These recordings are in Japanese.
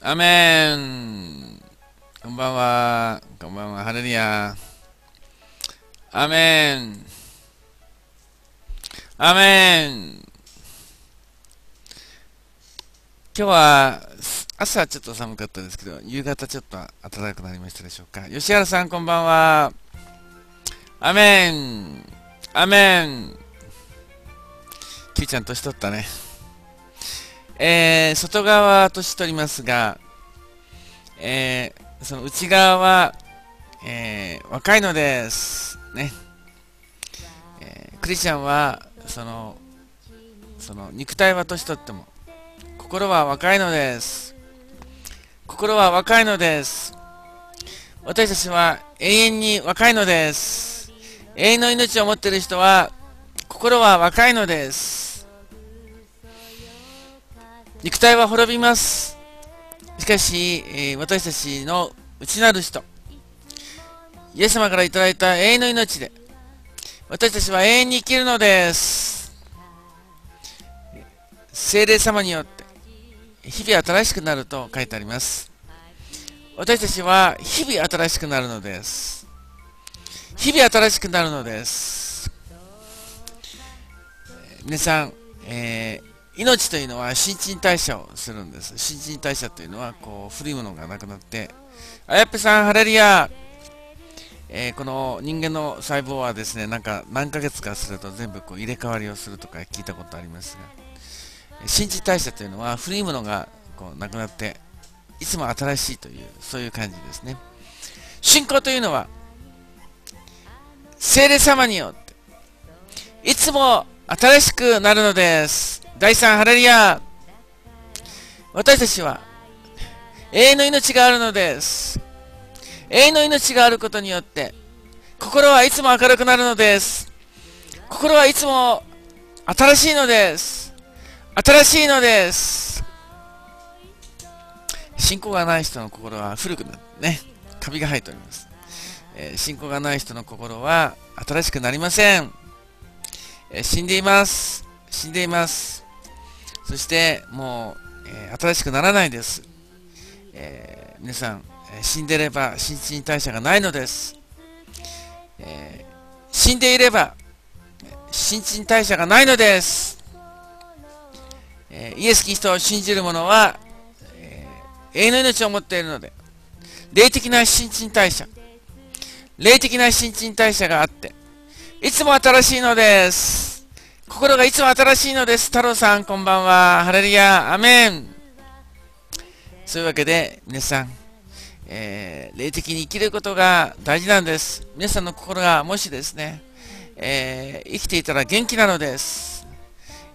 アメンこんばんは。こんばんは。ハレルヤ。アメンアメン今日は朝ちょっと寒かったですけど、夕方ちょっと暖かくなりましたでしょうか。吉原さんこんばんは。アメンアメンキーちゃん年取ったね。えー、外側は年取りますが、えー、その内側は、えー、若いのです。ね。えー、クリスチャンは、その、その肉体は年取っても、心は若いのです。心は若いのです。私たちは永遠に若いのです。永遠の命を持っている人は、心は若いのです。肉体は滅びます。しかし、えー、私たちの内なる人、イエス様からいただいた永遠の命で、私たちは永遠に生きるのです。精霊様によって、日々新しくなると書いてあります。私たちは日々新しくなるのです。日々新しくなるのです。皆さん、えー命というのは新陳代謝をするんです。新陳代謝というのはこう古いものがなくなって、あやっぺさん、ハレリア、えー、この人間の細胞はですね、なんか何ヶ月かすると全部こう入れ替わりをするとか聞いたことありますが、新陳代謝というのは古いものがこうなくなって、いつも新しいという、そういう感じですね。信仰というのは、聖霊様によって、いつも新しくなるのです。第3ハレリア。私たちは永遠の命があるのです。永遠の命があることによって心はいつも明るくなるのです。心はいつも新しいのです。新しいのです。信仰がない人の心は古くなってね。カビが生えております、えー、信仰がない人の心は新しくなりません、えー、死んでいます。死んでいます。そしてもう、えー、新しくならないです、えー、皆さん、死んでれば新陳代謝がないのです、え死んでいれば新陳代謝がないのです、えイエス・キリストを信じる者は、え永遠の命を持っているので霊的な新陳代謝霊的な新陳代謝があっていつも新しいのです。心がいつも新しいのです。太郎さん、こんばんは。ハレルヤ、アメン。そういうわけで、皆さん、えー、霊的に生きることが大事なんです。皆さんの心がもしですね、えー、生きていたら元気なのです。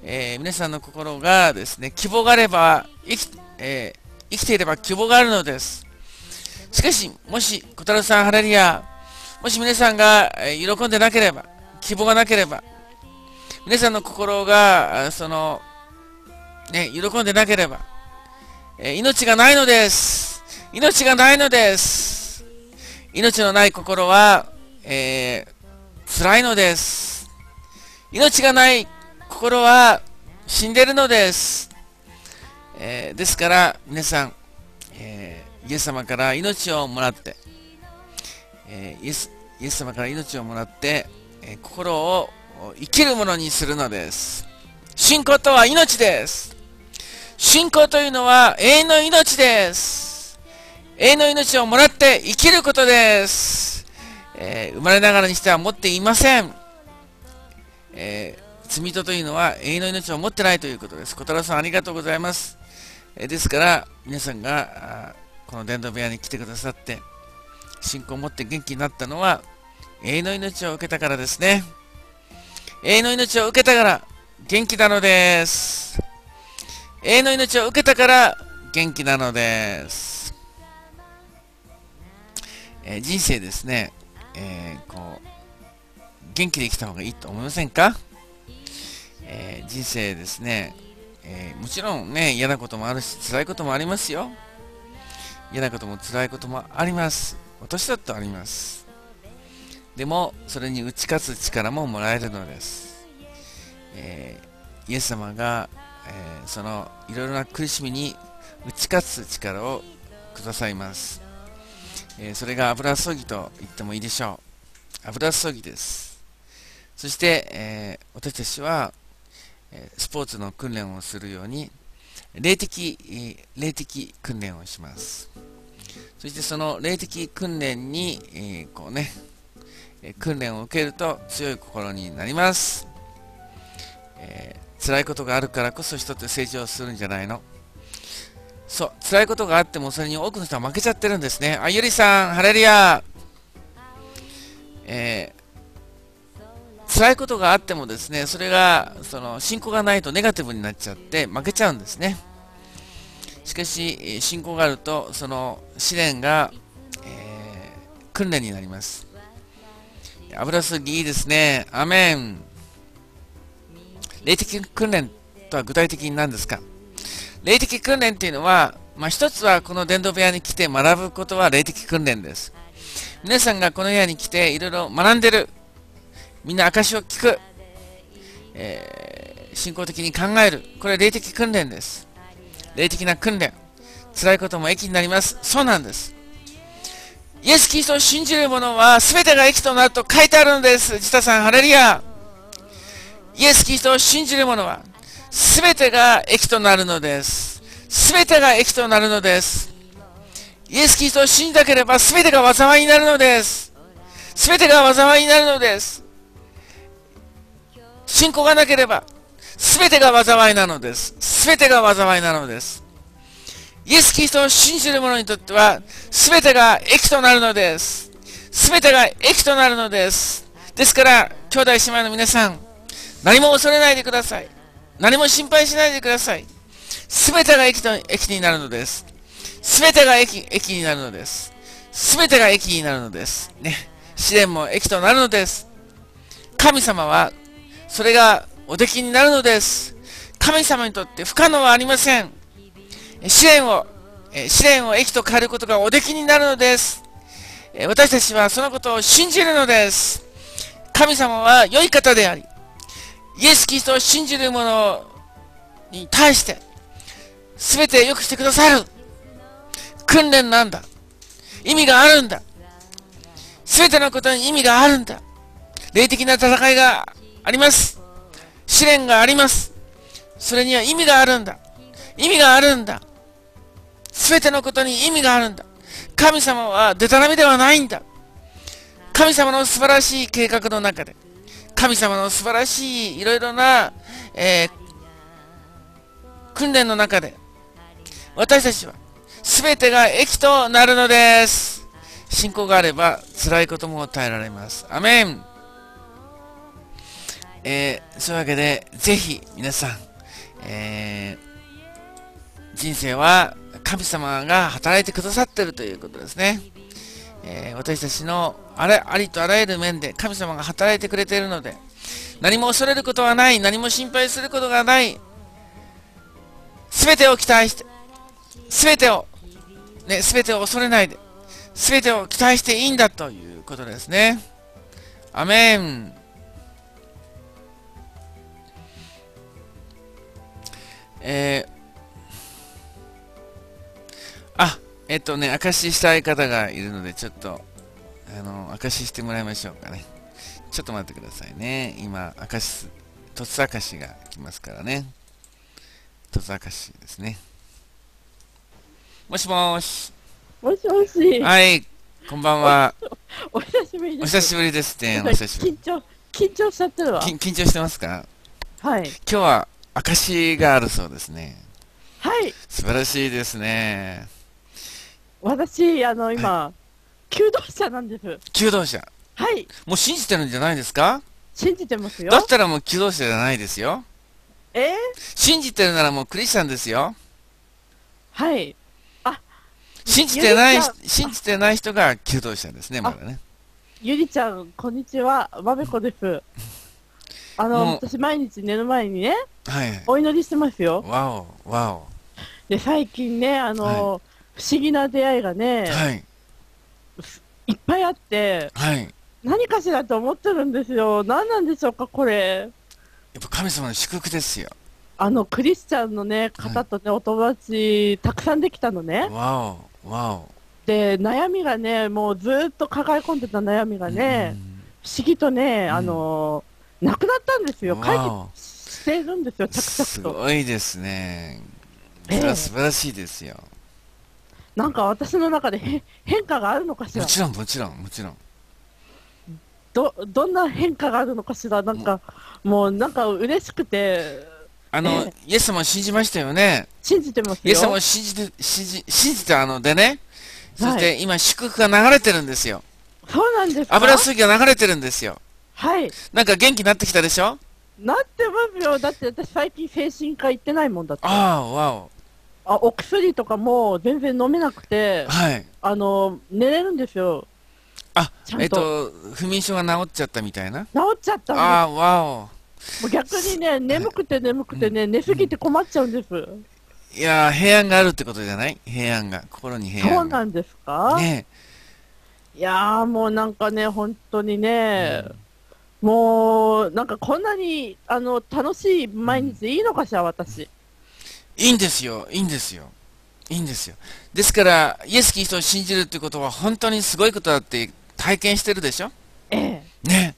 えー、皆さんの心がですね、希望があれば、生き,、え生きていれば希望があるのです。しかし、もし、小太郎さん、ハレルヤ、もし皆さんが、喜んでなければ、希望がなければ、皆さんの心が、その、ね、喜んでなければ、え命がないのです。命がないのです。命のない心は、えー、辛いのです。命がない心は死んでるのです。えー、ですから、皆さん、えー、イエス様から命をもらって、えイエスイエス様から命をもらって、え心を生きるものにするのです。信仰とは命です。信仰というのは永遠の命です。永遠の命をもらって生きることです。えー、生まれながらにしては持っていません。えー、罪人というのは永遠の命を持ってないということです。小太郎さんありがとうございます。えー、ですから、皆さんがこの伝道部屋に来てくださって、信仰を持って元気になったのは、永遠の命を受けたからですね。永遠の命を受けたから元気なのです。永遠の命を受けたから元気なのです。えー、人生ですね、えー、こう、元気で生きた方がいいと思いませんか、えー、人生ですね、えもちろんね、嫌なこともあるし、辛いこともありますよ。嫌なことも辛いこともあります。私だってあります。でもそれに打ち勝つ力ももらえるのです、えー、イエス様が、えー、そのいろいろな苦しみに打ち勝つ力をくださいます。えー、それが油そぎと言ってもいいでしょう。油そぎです。そして、えー、私たちは、えスポーツの訓練をするように、霊的、霊的訓練をします。そしてその霊的訓練に、えー、こうね、え訓練を受けると強い心になります。えー、辛いことがあるからこそ人って成長するんじゃないの？そう、辛いことがあってもそれに多くの人は負けちゃってるんですね。あ、ゆりさん、ハレリアえー、辛いことがあってもですね、それが、その、信仰がないとネガティブになっちゃって負けちゃうんですね。しかし、信仰があると、その試練が、えー、訓練になります。油すぎいいですね。アメン。霊的訓練とは具体的に何ですか？霊的訓練っていうのは、まあ、一つはこの伝道部屋に来て学ぶことは霊的訓練です。皆さんがこの部屋に来ていろいろ学んでる。みんな証を聞く。えー、信仰的に考える。これは霊的訓練です。霊的な訓練。辛いことも益になります。そうなんです。イエス・キリストを信じる者は全てが益となると書いてあるのです。ジタさん、ハレリア。イエス・キリストを信じる者は全てが益となるのです。全てが益となるのです。イエス・キリストを信じなければ全てが災いになるのです。全てが災いになるのです。信仰がなければ全てが災いなのです。全てが災いなのです。イエス・キリストを信じる者にとっては全てが益となるのです。全てが益となるのです。ですから、兄弟姉妹の皆さん、何も恐れないでください。何も心配しないでください。すべてが駅と駅になるのです。すべてが駅駅になるのです。すべてが駅になるのです。ね。試練も駅となるのです。神様は、それがおできになるのです。神様にとって不可能はありません。試練を、試練を駅と変えることがおできになるのです。私たちはそのことを信じるのです。神様は良い方であり、イエス・キリストを信じる者に対して、すべて良くしてくださる。訓練なんだ。意味があるんだ。すべてのことに意味があるんだ。霊的な戦いがあります。試練があります。それには意味があるんだ。意味があるんだ。すべてのことに意味があるんだ。神様はデタラメではないんだ。神様の素晴らしい計画の中で、神様の素晴らしいいろいろな、えー、訓練の中で、私たちは全てが益となるのです。信仰があれば辛いことも耐えられます。アメンえー、そういうわけで、ぜひ皆さん、えー、人生は神様が働いてくださってるということですね。えー、私たちのあれありとあらゆる面で神様が働いてくれているので、何も恐れることはない、何も心配することがない、すべてを期待して、すべてを、ね、すべてを恐れないで、すべてを期待していいんだということですね。アメン。えー、えっとね、証ししたい方がいるので、ちょっと、あの、証ししてもらいましょうかね。ちょっと待ってくださいね。今、証し、凸明かしが来ますからね。凸明かしですね。もしもーし。もしもし。はい、こんばんは。お久しぶりです。お久しぶりですね。お久しぶり。緊張、緊張しちゃってるわ。緊張してますか？はい。今日は証があるそうですね。はい。素晴らしいですね。私、あの、今、求道者なんです。求道者。はい。もう信じてるんじゃないですか？信じてますよ。だったらもう求道者じゃないですよ。え？ー、信じてるならもうクリスチャンですよ。はい。あ、信じてない、信じてない人が求道者ですね、まだね。ゆりちゃん、こんにちは。まべこです。あの、私毎日寝る前にね、はい、お祈りしてますよ。わお、わお。で、最近ね、あの、はい、不思議な出会いがね、はい、いっぱいあって、はい、何かしらと思ってるんですよ。何なんでしょうか、これ。やっぱ神様の祝福ですよ。あの、クリスチャンのね、方とね、お友達、たくさんできたのね。わお、わお。で、悩みがね、もうずっと抱え込んでた悩みがね、不思議とね、あのー、なくなったんですよ。解決してるんですよ、着々と。すごいですね。それは素晴らしいですよ。なんか私の中で変化があるのかしら？もちろん、もちろん、もちろん。ど、どんな変化があるのかしら？なんか、もうなんか嬉しくて。あの、えイエスも信じましたよね。信じてますよ。イエスも信じて、信じ、信じたのでね。そして今祝福が流れてるんですよ。そうなんですか？油水が流れてるんですよ。はい。なんか元気になってきたでしょ？なってますよ。だって私最近精神科行ってないもんだって。ああ、わお。あ、お薬とかも全然飲めなくて、はい。あの、寝れるんですよ。あ、えっと、不眠症が治っちゃったみたいな？治っちゃったああ、わお。もう逆にね、眠くて眠くてね、寝すぎて困っちゃうんです。いや平安があるってことじゃない？平安が。心に平安そうなんですか？ねいやーもうなんかね、本当にね、うん、もう、なんかこんなに、あの、楽しい毎日いいのかしら、私。いいんですよ、いいんですよ。いいんですよ。ですから、イエス・キリストを信じるってことは本当にすごいことだって体験してるでしょ？ええ。ね。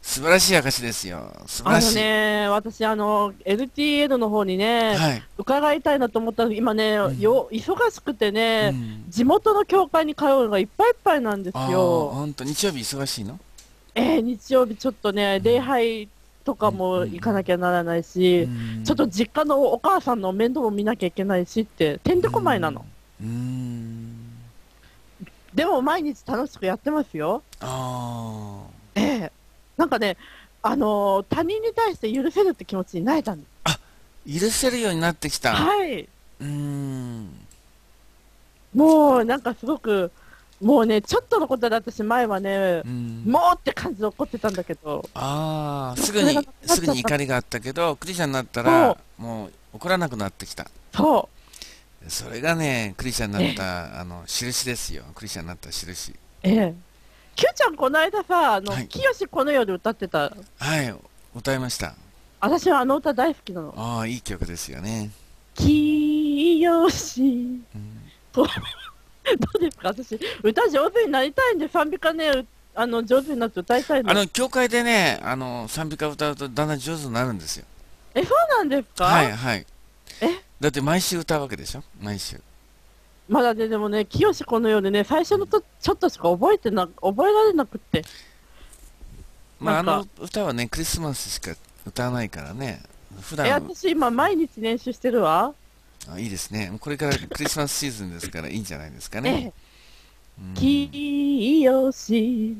素晴らしい証ですよ。素晴らしい。あのね、私、あの、LTL の方にね、はい、伺いたいなと思ったら、今ね、うん、よ、忙しくてね、うん、地元の教会に通うのがいっぱいいっぱいなんですよ。本当？日曜日忙しいの？ええ日曜日ちょっとね、礼拝とかも行かなきゃならないし、うん、ちょっと実家のお母さんの面倒も見なきゃいけないしって、てんてこまいなの。でも毎日楽しくやってますよ。あええなんかね、あのー、他人に対して許せるって気持ちになれたんです。あ、許せるようになってきた。はい。うん。もう、なんかすごく、もうね、ちょっとのことで私前はね、うん、もうって感じで怒ってたんだけど。ああ、すぐに、すぐに怒りがあったけど、クリスチャンになったら、もう怒らなくなってきた。そう。それがね、クリスチャンになった、あの、印ですよ。クリスチャンになった印。ええ。Q ちゃん、この間さ、あの、はい、清この夜歌ってた。はい、歌いました。私はあの歌大好きなの。ああ、いい曲ですよね。きよし。うん、どうですか？私、歌上手になりたいんで、賛美歌ね、あの、上手になって歌いたいの。あの、教会でね、あの、賛美歌歌うとだんだん上手になるんですよ。え、そうなんですか？はいはい。え？だって毎週歌うわけでしょ？毎週。まだね、でもね、清このようでね、最初のとちょっとしか覚えてな、覚えられなくって。まあ、あの歌はね、クリスマスしか歌わないからね。普段え、私今毎日練習してるわ。あいいですね。これからクリスマスシーズンですからいいんじゃないですかね。きよし。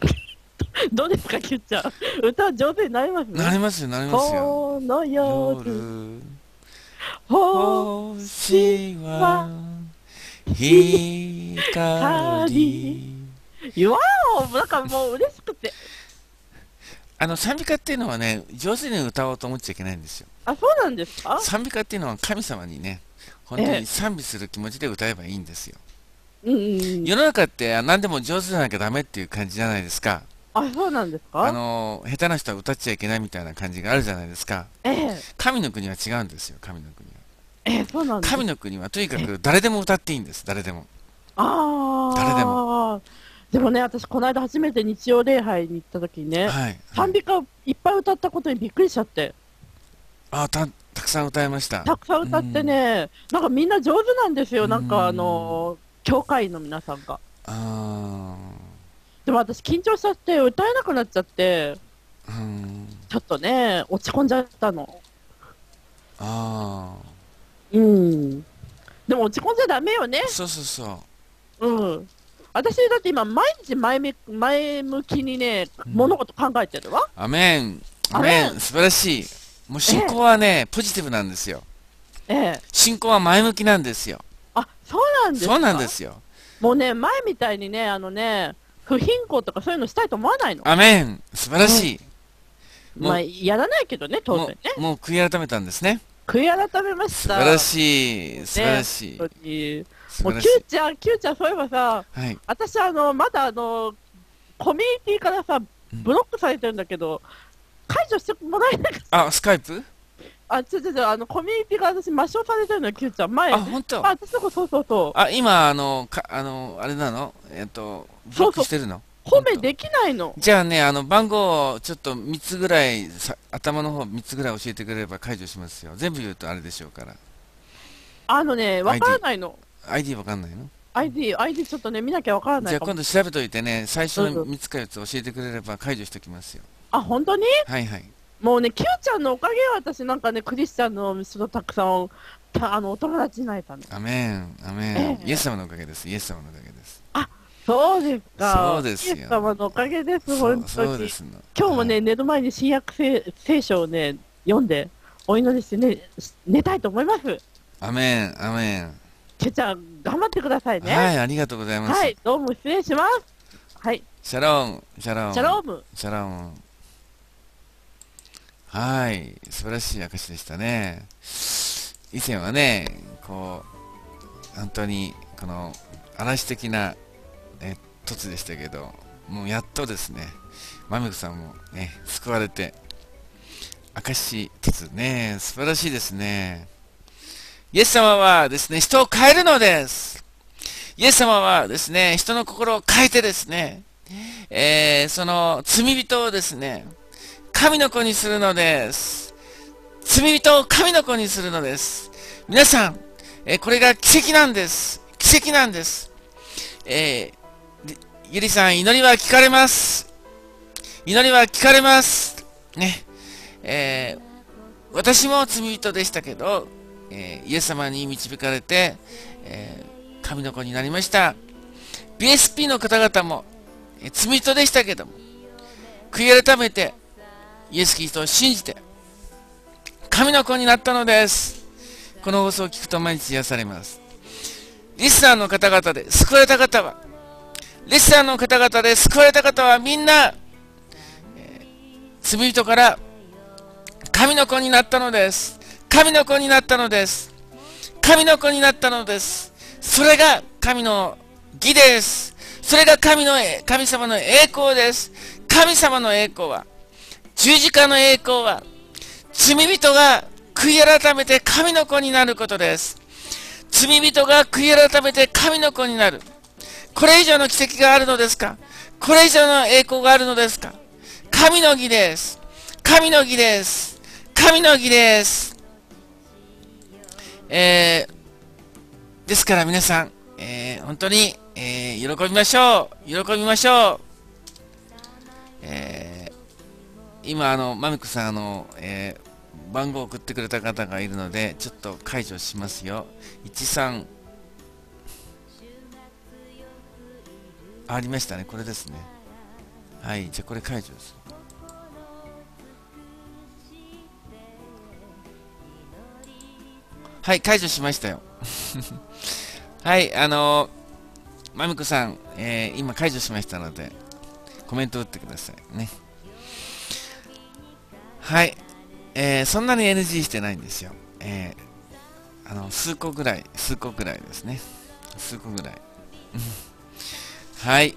どうですか、キュッちゃん。歌上手になります？ね。なりますよ、なりますよ。この夜、星は光。わおなんかもう嬉しくて。あの賛美歌っていうのはね、上手に歌おうと思っちゃいけないんですよ。あ、そうなんですか？賛美歌っていうのは神様にね、本当に賛美する気持ちで歌えばいいんですよ。うんうん、世の中って何でも上手じゃなきゃダメっていう感じじゃないですか。あ、そうなんですか？あの、下手な人は歌っちゃいけないみたいな感じがあるじゃないですか。ええ、神の国は違うんですよ、神の国は。えそうなん神の国はとにかく誰でも歌っていいんです、誰でも。ああ。誰でも。でもね、私、この間初めて日曜礼拝に行った時にね、はい、賛美歌いっぱい歌ったことにびっくりしちゃって。あたたくさん歌いました。たくさん歌ってね、なんかみんな上手なんですよ、なんかあの、教会員の皆さんが。あでも私、緊張しちゃって歌えなくなっちゃって、ちょっとね、落ち込んじゃったの。ああ。うん。でも落ち込んじゃダメよね。そうそうそう。うん。私だって今毎日前め前向きにね、物事考えてるわ。アメン。アメン。素晴らしい。もう信仰はね、ポジティブなんですよ。ええ。信仰は前向きなんですよ。あ、そうなんですか？そうなんですよ。もうね、前みたいにね、あのね、不貧困とかそういうのしたいと思わないの？アメン。素晴らしい。うん、まあ、やらないけどね、当然ね。もう悔い改めたんですね。悔い改めました。素晴らしい、素晴らしい。ね、もう、キューちゃん、キューちゃん、そういえばさ、はい、私、あの、まだ、あの、コミュニティからさ、ブロックされてるんだけど、うん、解除してもらえないかあ、スカイプ？あ、ちょちょちょ、あの、コミュニティが私抹消されてるのよ、Q ちゃん。前。あ、本当？あ、そうそうそうそう。あ、今、あの、か、あの、あれなの？えっと、ブロックしてるの？褒めできないの。じゃあね、あの、番号をちょっと3つぐらい、さ頭の方3つぐらい教えてくれれば解除しますよ。全部言うとあれでしょうから。あのね、わからないの。ID わかんないの？ID、ID ちょっとね、見なきゃわからないじゃあ今度調べといてね、最初のうんうん3つか4つ教えてくれれば解除しておきますよ。あ、本当に？はいはい。もうね、Q ちゃんのおかげよ、私なんかね、クリスチャンの人たくさん、たあの、お友達になれたの。アメン、アメン。ええイエス様のおかげです。イエス様のおかげです。そうですか。そうですよイエス様のおかげです、本当に。そうですの。今日もね、はい寝る前に新約聖聖書をね、読んで、お祈りしてね、寝たいと思います。アメン、アメン。Q ちゃん、頑張ってくださいね。はい、ありがとうございます。はい、どうも失礼します。はい、シャローン、シャローン。シャローム。シャローン。はい、素晴らしい証でしたね。以前はね、こう、本当に、この、嵐的な、え、凸でしたけど、もうやっとですね、マミコさんもね、救われて、証凸ね、素晴らしいですね。イエス様はですね、人を変えるのです。イエス様はですね、人の心を変えてですね、えー、その罪人をですね、神の子にするのです。罪人を神の子にするのです。皆さん、えーこれが奇跡なんです。奇跡なんです。えーゆりさん、祈りは聞かれます。祈りは聞かれます。ね。えー私も罪人でしたけど、えーイエス様に導かれて、えー神の子になりました。BSP の方々も、え罪人でしたけども、悔い改めて、イエス・キリストを信じて、神の子になったのです。この放送を聞くと毎日癒されます。リスナーの方々で救われた方は、リスナーの方々で救われた方はみんな、えー罪人から神の子になったのです。神の子になったのです。神の子になったのです。それが神の義です。それが神の、神様の栄光です。神様の栄光は、十字架の栄光は、罪人が悔い改めて神の子になることです。罪人が悔い改めて神の子になる。これ以上の奇跡があるのですか？これ以上の栄光があるのですか？神の義です。神の義です。神の義です。えー、ですから皆さん、えー本当に、えー喜びましょう。喜びましょう。えー今、あの、まみこさん、あの、えー番号送ってくれた方がいるので、ちょっと解除しますよ。13、ありましたね。これですね。はい。じゃあ、これ解除です。はい、解除しましたよ。はい、あのー、まみこさん、えー今解除しましたので、コメント打ってくださいね。はい、えーそんなに NG してないんですよ。えーあの、数個ぐらい、数個ぐらいですね。数個ぐらい。はい。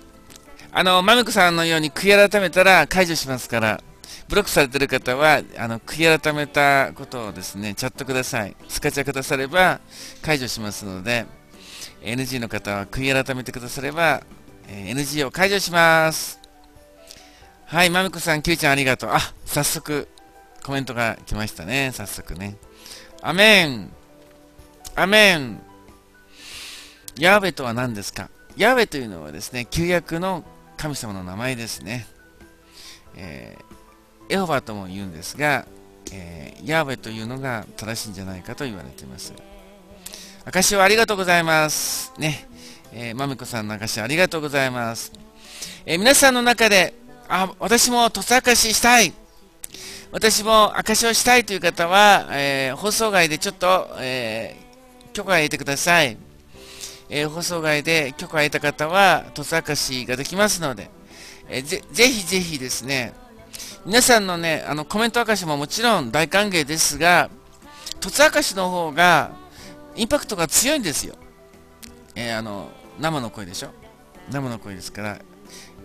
あの、まみこさんのように悔い改めたら解除しますから、ブロックされてる方は、あの、悔い改めたことをですね、チャットください。スカチャくだされば解除しますので、NG の方は悔い改めてくだされば、えー NG を解除します。はい、まみこさん、きゅうちゃんありがとう。あ、早速、コメントが来ましたね。早速ね。アメンアメンヤーベとは何ですか？ヤーベというのはですね、旧約の神様の名前ですね。えーエホバとも言うんですが、えーヤーベというのが正しいんじゃないかと言われています。証をありがとうございます。ね。えー、まみこさんの証ありがとうございます。えー皆さんの中で、あ、私も突証したい。私も証をしたいという方は、えー放送外でちょっと、えー許可を得てください。えー放送外で許可を得た方は、突証ができますので、えーぜぜひぜひですね、皆さんのね、あのコメント明かしももちろん大歓迎ですが、突明かしの方がインパクトが強いんですよ。えーあの生の声でしょ？生の声ですから、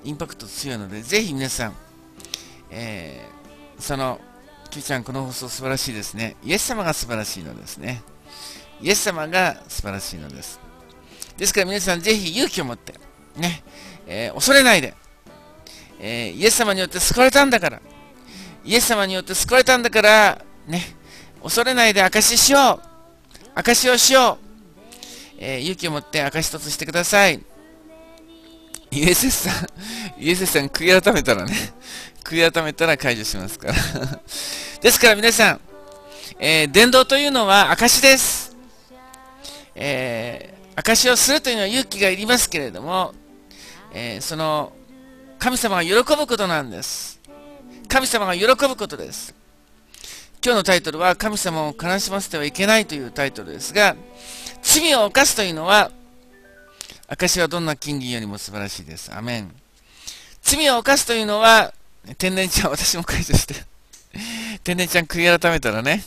インパクト強いので、ぜひ皆さん、えーそのキュちゃん、この放送素晴らしいですね。イエス様が素晴らしいのですね。イエス様が素晴らしいのです。ですから皆さん、ぜひ勇気を持って、ね、えー、恐れないで、えー、イエス様によって救われたんだから、イエス様によって救われたんだから、ね、恐れないで証ししよう。証しをしよう。えー、勇気を持って証し一つしてください。USS さん、USS さん悔い改めたらね、悔い改めたら解除しますから ですから皆さん、えー、伝道というのは証です。えー、証をするというのは勇気がいりますけれども、えー、その、神様が喜ぶことなんです。神様が喜ぶことです。今日のタイトルは、神様を悲しませてはいけないというタイトルですが、罪を犯すというのは、証はどんな金銀よりも素晴らしいです。アメン。罪を犯すというのは、天然ちゃん、私も解除して。天然ちゃん悔い改めたらね。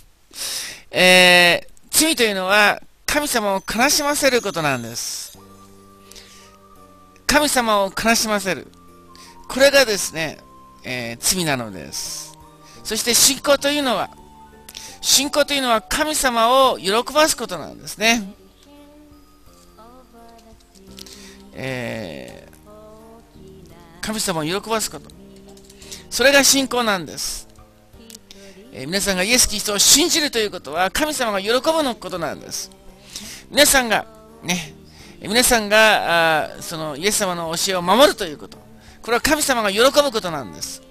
えー、罪というのは、神様を悲しませることなんです。神様を悲しませる。これがですね、えー、罪なのです。そして信仰というのは、信仰というのは神様を喜ばすことなんですね。えー、神様を喜ばすこと。それが信仰なんです。えー、皆さんがイエス・キリストを信じるということは神様が喜ぶのことなんです。皆さんが、ね、皆さんがあそのイエス様の教えを守るということ。これは神様が喜ぶことなんです。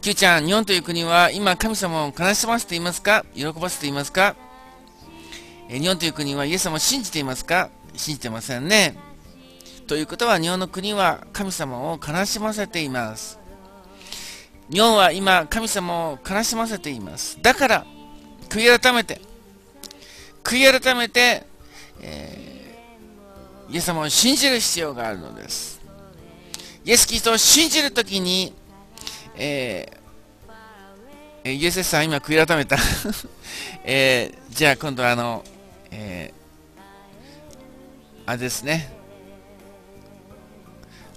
Q ちゃん、日本という国は今神様を悲しませていますか？喜ばせていますか？日本という国はイエス様を信じていますか？信じてませんね。ということは日本の国は神様を悲しませています。日本は今神様を悲しませています。だから悔い改めて、悔い改めて、えー、イエス様を信じる必要があるのです。イエス・キリストを信じるときに、えー、イエスさん今悔い改めた えー、じゃあ今度あの、えーあれですね。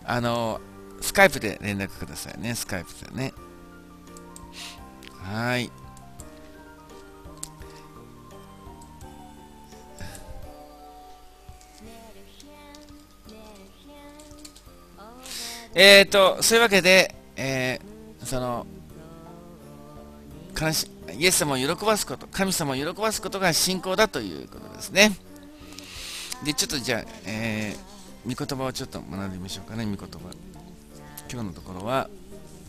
あの、スカイプで連絡くださいね。スカイプでね。はい。えっ、ー、と、そういうわけで、えー、その、悲しイエス様を喜ばすこと、神様を喜ばすことが信仰だということですね。で、ちょっとじゃあ、えー、御言葉をちょっと学んでみましょうかね、御言葉。今日のところは、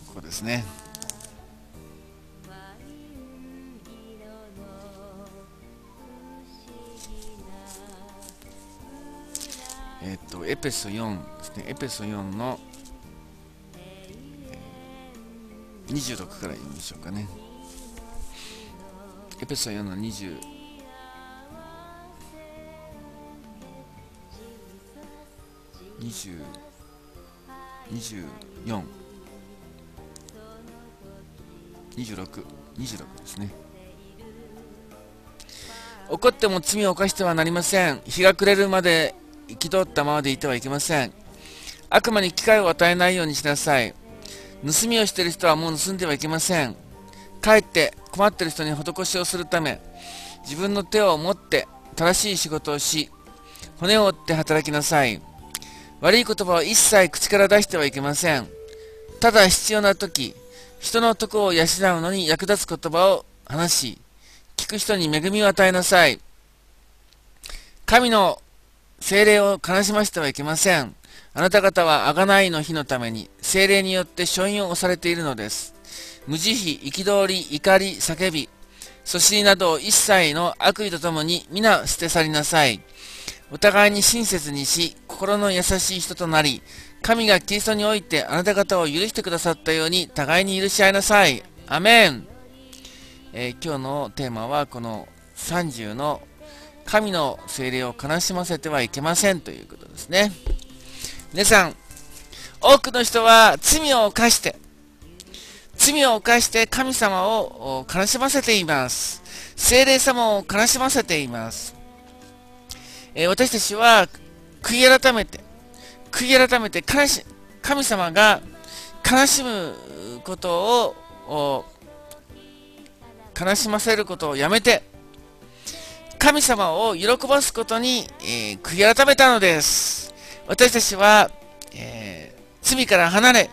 ここですね。えっ、と、エペソ4ですね、エペソ4の、26から読みましょうかね。エペソ4の26 20 24 26 26ですね。怒っても罪を犯してはなりません。日が暮れるまで憤ったままでいてはいけません。悪魔に機会を与えないようにしなさい。盗みをしている人はもう盗んではいけません。かえって困っている人に施しをするため自分の手を持って正しい仕事をし骨を折って働きなさい。悪い言葉を一切口から出してはいけません。ただ必要な時、人の徳を養うのに役立つ言葉を話し、聞く人に恵みを与えなさい。神の精霊を悲しませてはいけません。あなた方は贖いの日のために精霊によって書院を押されているのです。無慈悲、憤り、怒り、叫び、そしりなどを一切の悪意とともに皆捨て去りなさい。お互いに親切にし、心の優しい人となり、神がキリストにおいてあなた方を許してくださったように、互いに許し合いなさい。アメン、えー、今日のテーマは、この30の神の精霊を悲しませてはいけませんということですね。皆さん、多くの人は罪を犯して、罪を犯して神様を悲しませています。精霊様を悲しませています。えー、私たちは悔い改めて、悔い改めて神様が悲しむことを悲しませることをやめて、神様を喜ばすことに、えー、悔い改めたのです。私たちは、えー、罪から離れ、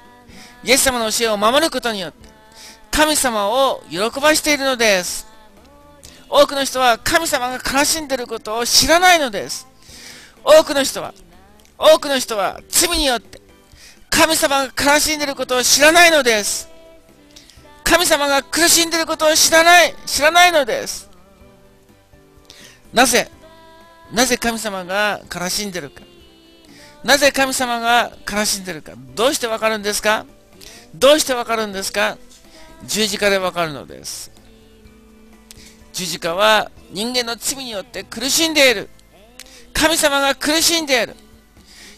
イエス様の教えを守ることによって、神様を喜ばしているのです。多くの人は神様が悲しんでいることを知らないのです。多くの人は、多くの人は罪によって神様が悲しんでいることを知らないのです。神様が苦しんでいることを知らない、知らないのです。なぜ、なぜ神様が悲しんでいるか。なぜ神様が悲しんでいるか。どうしてわかるんですか？どうしてわかるんですか？十字架でわかるのです。十字架は人間の罪によって苦しんでいる。神様が苦しんでいる。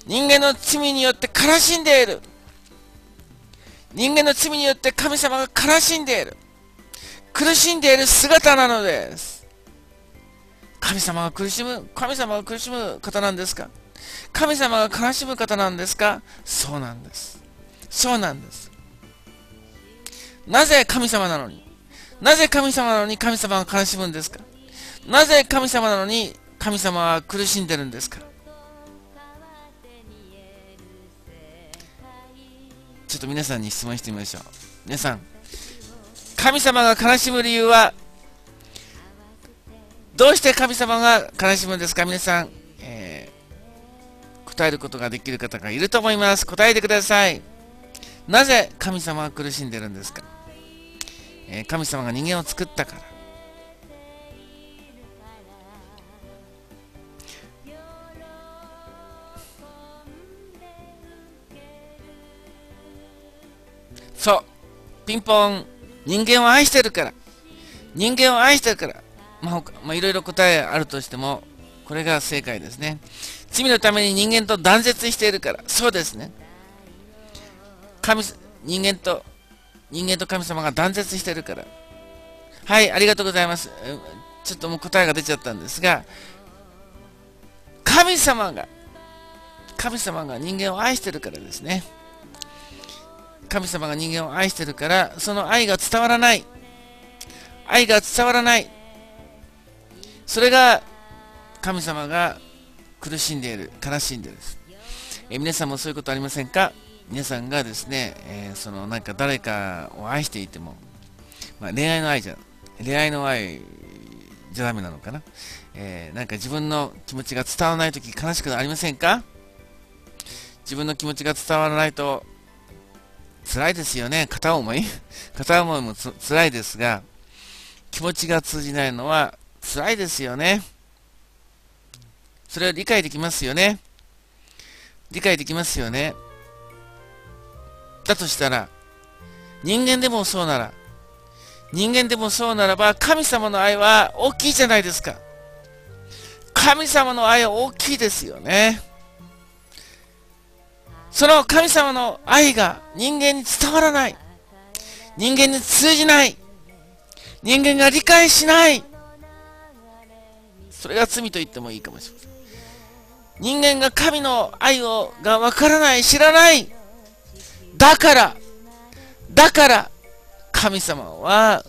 人間の罪によって悲しんでいる。人間の罪によって神様が悲しんでいる。苦しんでいる姿なのです。神様が苦しむ、神様が苦しむ方なんですか？神様が悲しむ方なんですか？そうなんです。そうなんです。なぜ神様なのに？なぜ神様なのに神様が悲しむんですか？なぜ神様なのに神様は苦しんでるんですか？ちょっと皆さんに質問してみましょう。皆さん、神様が悲しむ理由は、どうして神様が悲しむんですか？皆さん、えー、答えることができる方がいると思います。答えてください。なぜ神様は苦しんでるんですか、えー、神様が人間を作ったから。そう。ピンポン。人間を愛してるから。人間を愛してるから。まあ、まあ、いろいろ答えあるとしても、これが正解ですね。罪のために人間と断絶しているから。そうですね。神、人間と、人間と神様が断絶してるから。はい、ありがとうございます。ちょっともう答えが出ちゃったんですが、神様が、神様が人間を愛してるからですね。神様が人間を愛してるから、その愛が伝わらない。愛が伝わらない。それが神様が苦しんでいる、悲しんでいる。え皆さんもそういうことありませんか？皆さんがですね、えー、そのなんか誰かを愛していても、まあ、恋愛の愛じゃ、恋愛の愛じゃダメなのかな、えー、なんか自分の気持ちが伝わらないとき悲しくありませんか？自分の気持ちが伝わらないと辛いですよね。片思い？片思いもつ辛いですが、気持ちが通じないのは辛いですよね。それは理解できますよね。理解できますよね。だとしたら、人間でもそうなら、人間でもそうならば、神様の愛は大きいじゃないですか。神様の愛は大きいですよね。その神様の愛が人間に伝わらない。人間に通じない。人間が理解しない。それが罪と言ってもいいかもしれません。人間が神の愛をがわからない、知らない。だから、だから、神様は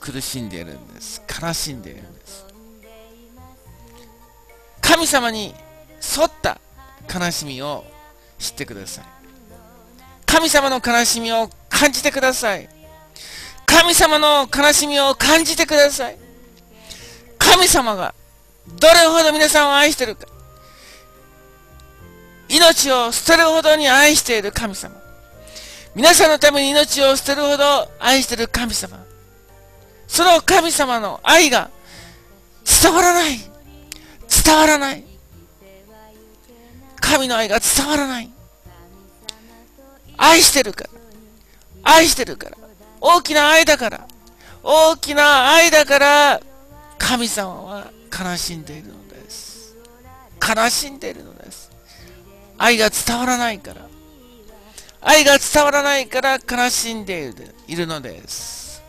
苦しんでいるんです。悲しんでいるんです。神様に沿った悲しみを知ってください。神様の悲しみを感じてください。神様の悲しみを感じてください。神様がどれほど皆さんを愛しているか。命を捨てるほどに愛している神様。皆さんのために命を捨てるほど愛してる神様。その神様の愛が伝わらない。伝わらない。神の愛が伝わらない。愛してるから。愛してるから。大きな愛だから。大きな愛だから、神様は悲しんでいるのです。悲しんでいるのです。愛が伝わらないから。愛が伝わらないから悲しんでいるのです。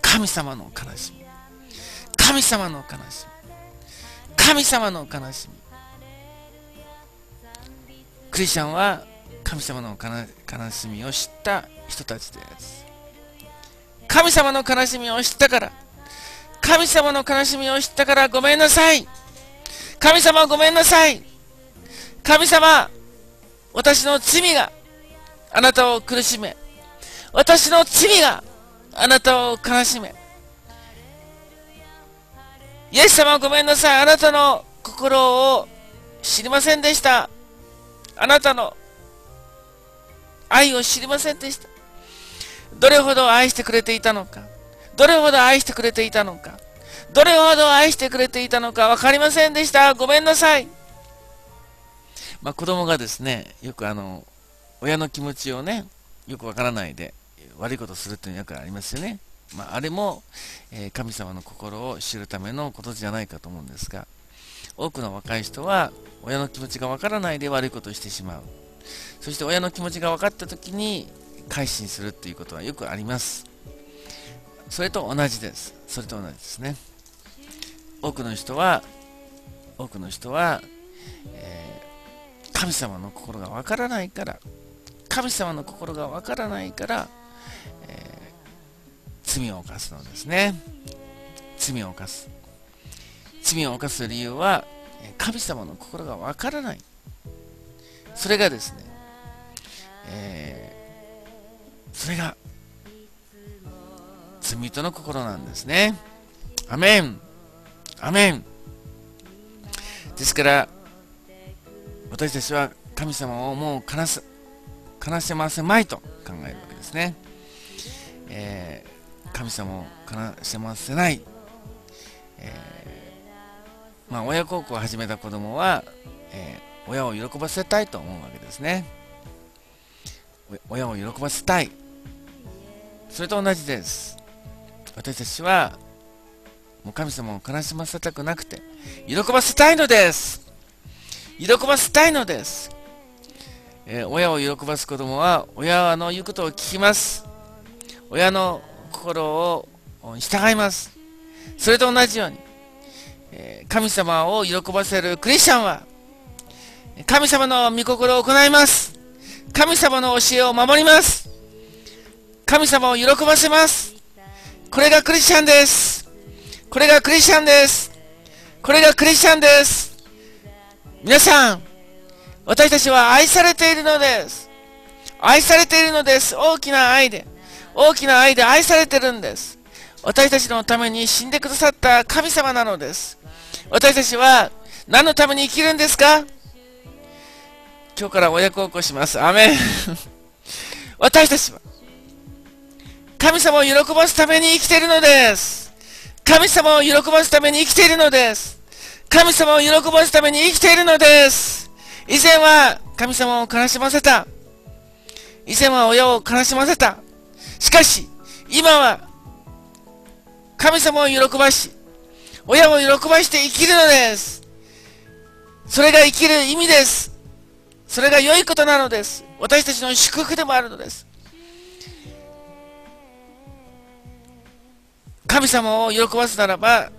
神様の悲しみ。神様の悲しみ。神様の悲しみ。クリスチャンは神様の悲しみを知った人たちです。神様の悲しみを知ったから。神様の悲しみを知ったからごめんなさい。神様ごめんなさい。神様、私の罪があなたを苦しめ。私の罪があなたを悲しめ。イエス様ごめんなさい。あなたの心を知りませんでした。あなたの愛を知りませんでした。どれほど愛してくれていたのか。どれほど愛してくれていたのか。どれほど愛してくれていたのか分かりませんでした。ごめんなさい。まあ、子供がですね、よくあの、親の気持ちをね、よくわからないで悪いことするっていうのはよくありますよね。まあ、あれも、えー、神様の心を知るためのことじゃないかと思うんですが、多くの若い人は親の気持ちがわからないで悪いことをしてしまう。そして親の気持ちが分かった時に改心するっていうことはよくあります。それと同じです。それと同じですね。多くの人は、多くの人は、えー、神様の心がわからないから、神様の心がわからないから、えー、罪を犯すのですね。罪を犯す。罪を犯す理由は、神様の心がわからない。それがですね、えー、それが罪人の心なんですね。アメンアメンですから、私たちは神様をもう悲す悲しませまいと考えるわけですね。えー、神様を悲しませない。えー、まあ、親孝行を始めた子供は、えー、親を喜ばせたいと思うわけですね。親を喜ばせたい。それと同じです。私たちは、もう神様を悲しませたくなくて、喜ばせたいのです。喜ばせたいのです。えー、親を喜ばす子供は、親の言うことを聞きます。親の心を従います。それと同じように、えー、神様を喜ばせるクリスチャンは、神様の御心を行います。神様の教えを守ります。神様を喜ばせます。これがクリスチャンです。これがクリスチャンです。これがクリスチャンです。皆さん、私たちは愛されているのです。愛されているのです。大きな愛で。大きな愛で愛されてるんです。私たちのために死んでくださった神様なのです。私たちは何のために生きるんですか？今日から親孝行します。アメン 私たちは、神様を喜ばすために生きているのです。神様を喜ばすために生きているのです。神様を喜ばすために生きているのです。以前は神様を悲しませた。以前は親を悲しませた。しかし、今は神様を喜ばし、親を喜ばして生きるのです。それが生きる意味です。それが良いことなのです。私たちの祝福でもあるのです。神様を喜ばすならば、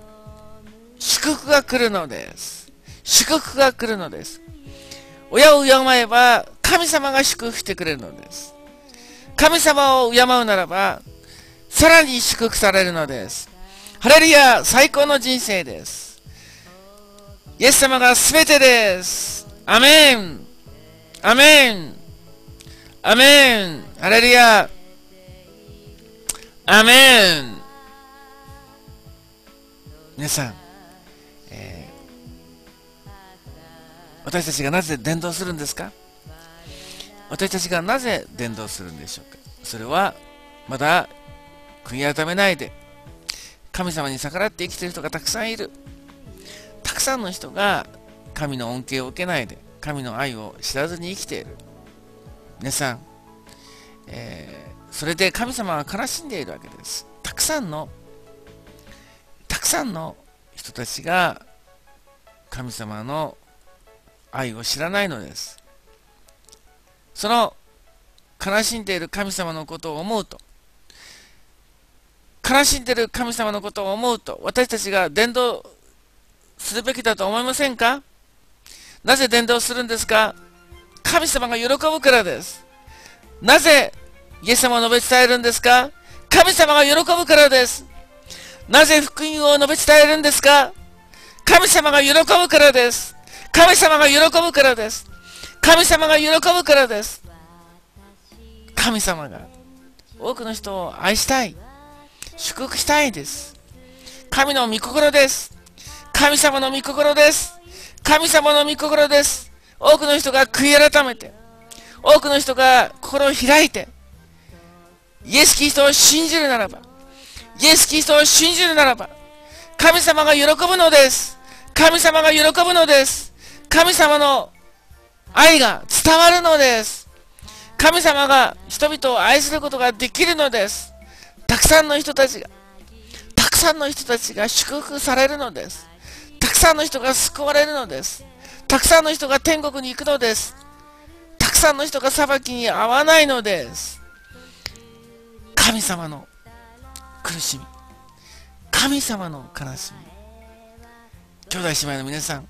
祝福が来るのです。祝福が来るのです。親を敬えば、神様が祝福してくれるのです。神様を敬うならば、さらに祝福されるのです。ハレルヤ最高の人生です。イエス様が全てです。アメンアメンアメンハレルヤアメン皆さん、私たちがなぜ伝道するんですか？私たちがなぜ伝道するんでしょうか？それはまだ悔い改めないで神様に逆らって生きている人がたくさんいる。たくさんの人が神の恩恵を受けないで神の愛を知らずに生きている。皆さん、えー、それで神様は悲しんでいるわけです。たくさんのたくさんの人たちが神様の愛を知らないのですその悲しんでいる神様のことを思うと悲しんでいる神様のことを思うと私たちが伝道するべきだと思いませんか？なぜ伝道するんですか？神様が喜ぶからです。なぜイエス様を述べ伝えるんですか？神様が喜ぶからです。なぜ福音を述べ伝えるんですか？神様が喜ぶからです。神様が喜ぶからです。神様が喜ぶからです。神様が多くの人を愛したい。祝福したいです。神の御心です。神様の御心です。神様の御心です。多くの人が悔い改めて、多くの人が心を開いて、イエス・キリストを信じるならば、イエス・キリストを信じるならば、神様が喜ぶのです。神様が喜ぶのです。神様の愛が伝わるのです。神様が人々を愛することができるのです。たくさんの人たちが、たくさんの人たちが祝福されるのです。たくさんの人が救われるのです。たくさんの人が天国に行くのです。たくさんの人が裁きに合わないのです。神様の苦しみ。神様の悲しみ。兄弟姉妹の皆さん、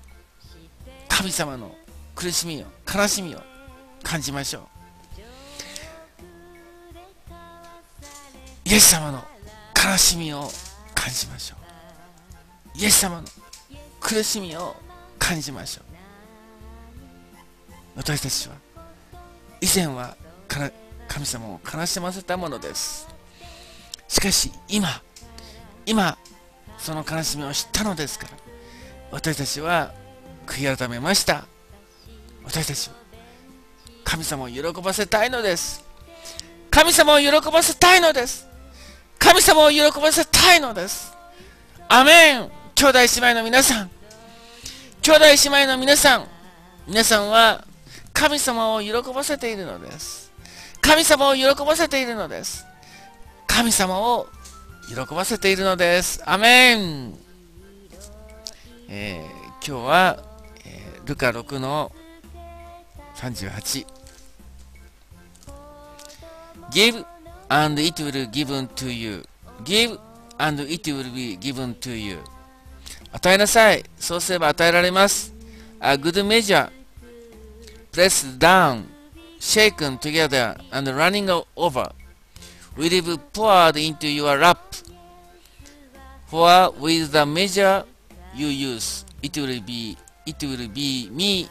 神様の苦しみを、悲しみを感じましょう。イエス様の悲しみを感じましょう。イエス様の苦しみを感じましょう。私たちは、以前は神様を悲しませたものです。しかし今、今、その悲しみを知ったのですから、私たちは悔い改めました。私たちは神様を喜ばせたいのです。神様を喜ばせたいのです。神様を喜ばせたいのです。アメン兄弟姉妹の皆さん、兄弟姉妹の皆さん、皆さんは神様を喜ばせているのです。神様を喜ばせているのです。神様を喜ばせているのです。アメン、えー、今日は、ルカ6の38 Give and it will be given to you Give and it will be given to you 与えなさいそうすれば与えられます A good measure pressed down shaken together and running over will be poured into your lap for with the measure you use it will be it will be me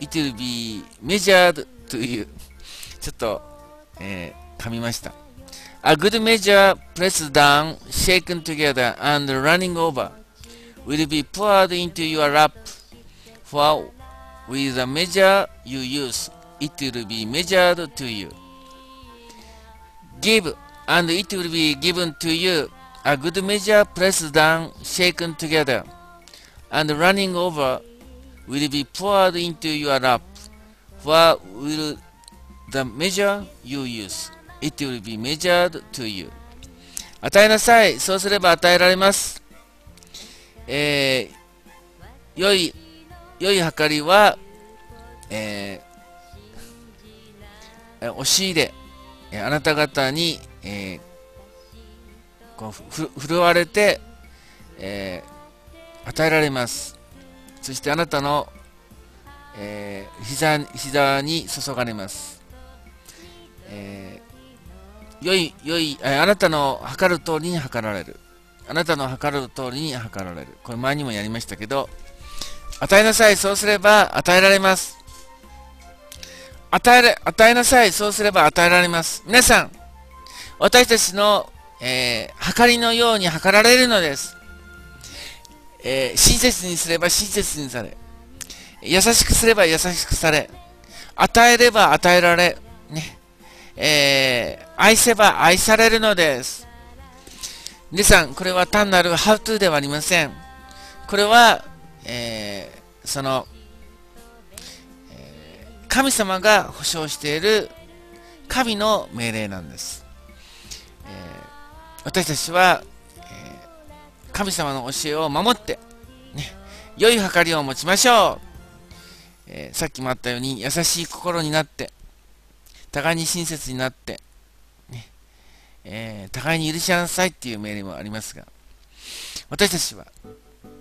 it will be measured to you ちょっと、えー、噛みました A good measure pressed down, shaken together, and running over will be poured into your lap. For with the measure you use, it will be measured to you. Give, and it will be given to you. A good measure pressed down, shaken together, And running over will be poured into your lap. For will the measure you use, it will be measured to you. 与えなさい。そうすれば与えられます。えー、良い、良い計りは、えー、押し入れ、あなた方に、えー、こうふ振るわれて、えー、与えられます。そしてあなたの、えー、膝膝に注がれます。えー、良い、良い、あなたの測る通りに測られる。あなたの測る通りに測られる。これ前にもやりましたけど、与えなさい、そうすれば与えられます。与えれ、与えなさい、そうすれば与えられます。皆さん、私たちの、えー、測りのように測られるのです。えー、親切にすれば親切にされ、優しくすれば優しくされ、与えれば与えられ、ね、えー、愛せば愛されるのです。皆さん、これは単なる How to ではありません。これは、えー、その、えー、神様が保証している神の命令なんです。えー、私たちは、神様の教えを守って、ね、良い計りを持ちましょう、えー、さっきもあったように優しい心になって、互いに親切になって、ねえー、互いに許しなさいっていう命令もありますが、私たちは、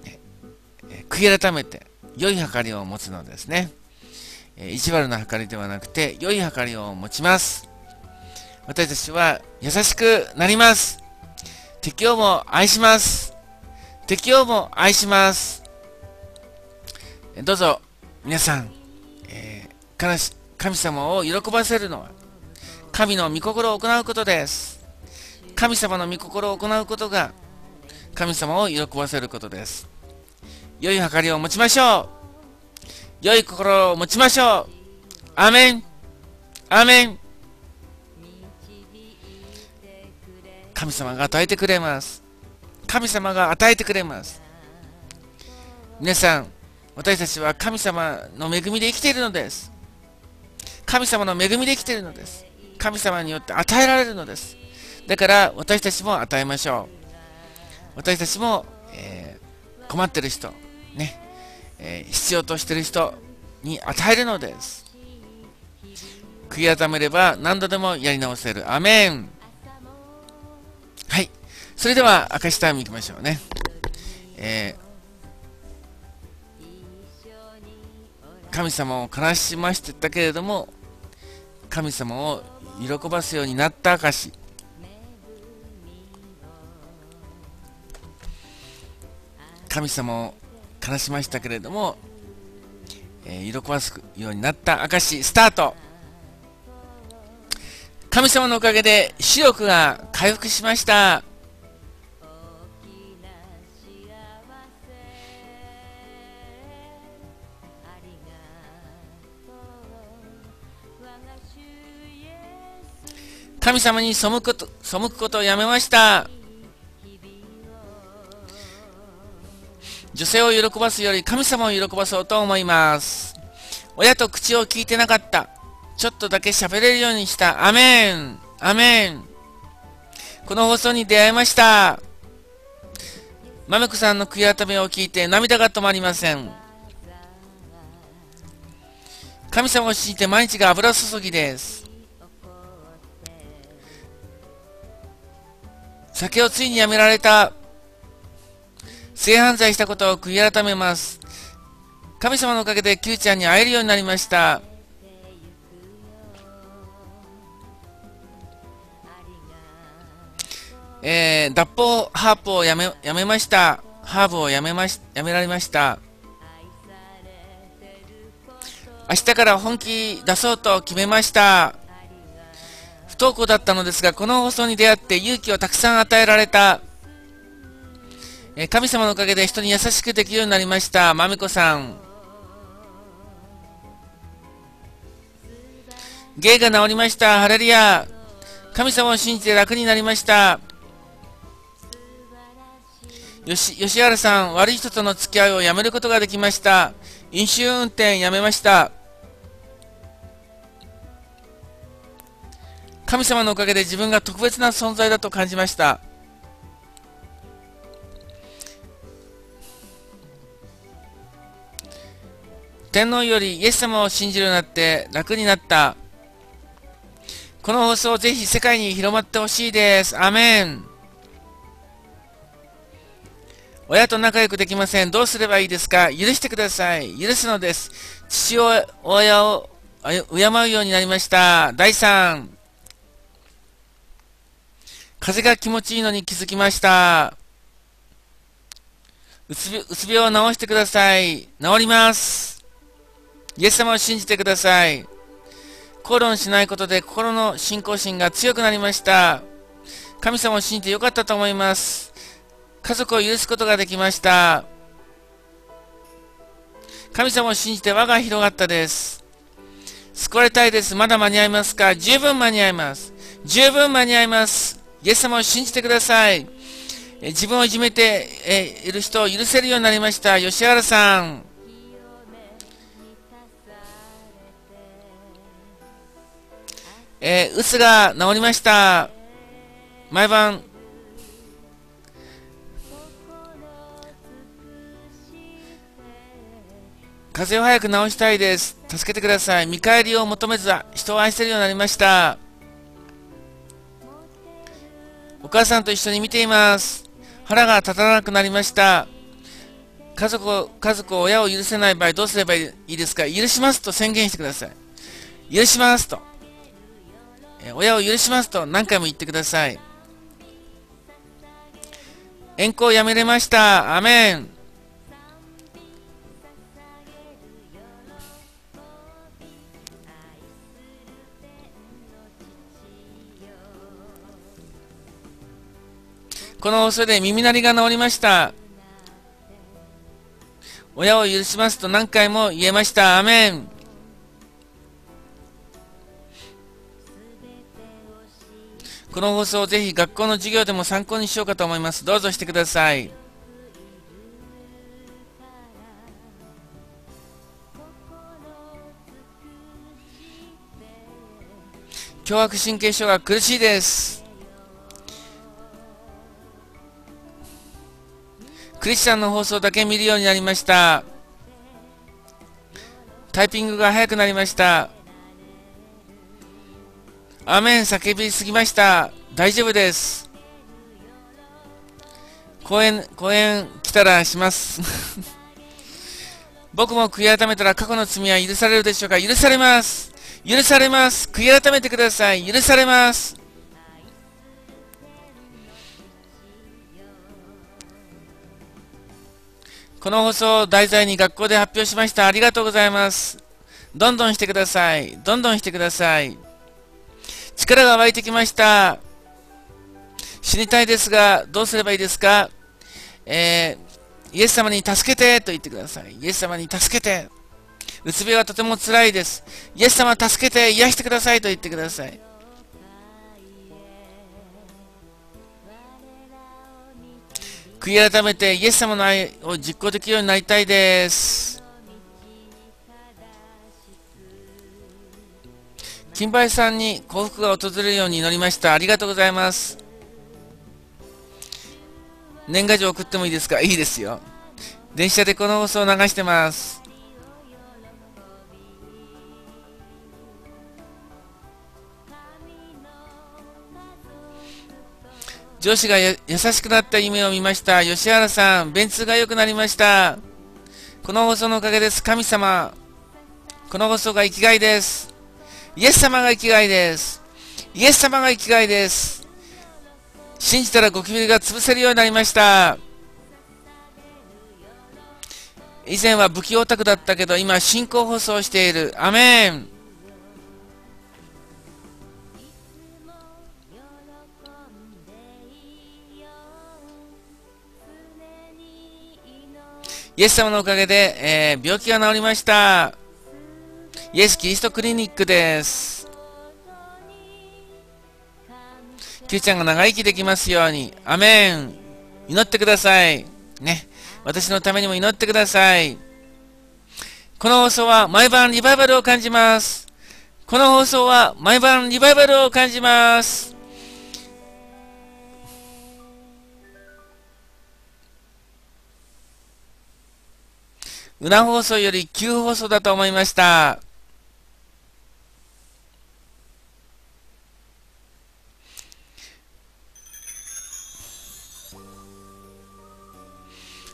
ねえー、悔い改めて良い計りを持つのですね。えー、意地悪な計りではなくて、良い計りを持ちます。私たちは優しくなります。敵をも愛します。敵をも愛します。どうぞ、皆さん、えー、神様を喜ばせるのは、神の御心を行うことです。神様の御心を行うことが、神様を喜ばせることです。良い計りを持ちましょう。良い心を持ちましょう。アメン。アメン。神様が与えてくれます。神様が与えてくれます。皆さん、私たちは神様の恵みで生きているのです。神様の恵みで生きているのです。神様によって与えられるのです。だから私たちも与えましょう。私たちも、えー、困ってる人、ね、えー、必要としてる人に与えるのです。悔い改めれば何度でもやり直せる。アメン。はい。それでは、明石タイム行きましょうね。えー、神様を悲しましてたけれども、神様を喜ばすようになった証。神様を悲しましたけれども、えー、喜ばすようになった証、スタート神様のおかげで視力が回復しました。神様に背くこと背くことをやめました。女性を喜ばすより神様を喜ばそうと思います。親と口を聞いてなかった。ちょっとだけ喋れるようにした。アメンアメンこの放送に出会いました。まめこさんの悔い改めを聞いて涙が止まりません。神様を信じて毎日が油注ぎです。酒をついにやめられた。性犯罪したことを悔い改めます。神様のおかげで Q ちゃんに会えるようになりました。えー、脱法ハープをやめ、やめました。ハーブをやめまし、やめられました。明日から本気出そうと決めました。不登校だったのですが、この放送に出会って勇気をたくさん与えられた。え、神様のおかげで人に優しくできるようになりました。まみこさん。芸が治りました。ハレルヤ。神様を信じて楽になりました。吉吉原さん、悪い人との付き合いをやめることができました。飲酒運転やめました。神様のおかげで自分が特別な存在だと感じました。天皇よりイエス様を信じるようになって楽になった。この放送をぜひ世界に広まってほしいです。アメン。親と仲良くできません。どうすればいいですか？許してください。許すのです。父親を敬うようになりました。第3。風が気持ちいいのに気づきました。うつうつ病を治してください。治ります。イエス様を信じてください。口論しないことで心の信仰心が強くなりました。神様を信じてよかったと思います。家族を許すことができました。神様を信じて我が広がったです。救われたいです。まだ間に合いますか？十分間に合います。十分間に合います。イエス様を信じてください。え自分をいじめて、いる人を許せるようになりました。吉原さん。えー、うつが治りました。毎晩風邪を早く治したいです。助けてください。見返りを求めず人を愛せるようになりました。お母さんと一緒に見ています。腹が立たなくなりました。家族を、家族を親を許せない場合どうすればいいですか？許しますと宣言してください。許しますと。え親を許しますと何回も言ってください。遠行やめれました。アメン。この放送で耳鳴りが治りました。親を許しますと何回も言えました。アメン。この放送をぜひ学校の授業でも参考にしようかと思います。どうぞしてください。強迫神経症が苦しいです。クリスチャンの放送だけ見るようになりました。タイピングが速くなりました。アメン叫びすぎました。大丈夫です。公園、公園来たらします。僕も悔い改めたら過去の罪は許されるでしょうか？許されます。許されます。悔い改めてください。許されます。この放送を題材に学校で発表しました。ありがとうございます。どんどんしてください。どんどんしてください。力が湧いてきました。死にたいですが、どうすればいいですか？えー、イエス様に助けてと言ってください。イエス様に助けて。うつ病はとても辛いです。イエス様助けて癒してくださいと言ってください。悔い改めてイエス様の愛を実行できるようになりたいです。金梅さんに幸福が訪れるように祈りました。ありがとうございます。年賀状送ってもいいですか？いいですよ。電車でこの放送を流してます。上司が優しくなった夢を見ました。吉原さん、便通が良くなりました。この放送のおかげです。神様。この放送が生きがいです。イエス様が生きがいです。イエス様が生きがいです。信じたらゴキブリが潰せるようになりました。以前は武器オタクだったけど、今信仰放送している。アメン。イエス様のおかげで、えー、病気が治りました。イエス・キリストクリニックです。キューちゃんが長生きできますように。アメン。祈ってください。ね。私のためにも祈ってください。この放送は毎晩リバイバルを感じます。この放送は毎晩リバイバルを感じます。うな放送より旧放送だと思いました。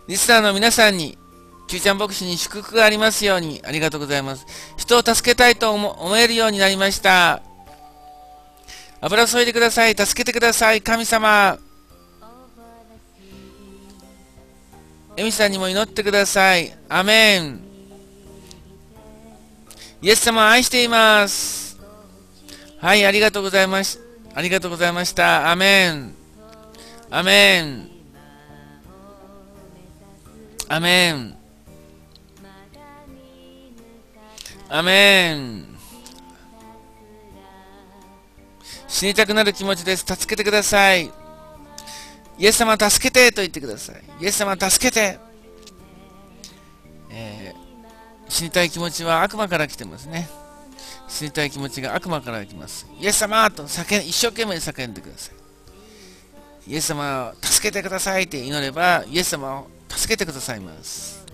リスナーの皆さんに、キューちゃん牧師に祝福がありますように、ありがとうございます。人を助けたいと思えるようになりました。油注いでください。助けてください。神様。エミさんにも祈ってください。アメン。イエス様愛しています。はい、ありがとうございまし、ありがとうございました。アメン。アメン。アメン。アメン。死にたくなる気持ちです。助けてください。イエス様助けてと言ってください。イエス様助けて、えー、死にたい気持ちは悪魔から来てますね。死にたい気持ちが悪魔から来ます。イエス様と叫一生懸命叫んでください。イエス様を助けてくださいって祈れば、イエス様を助けてくださいます。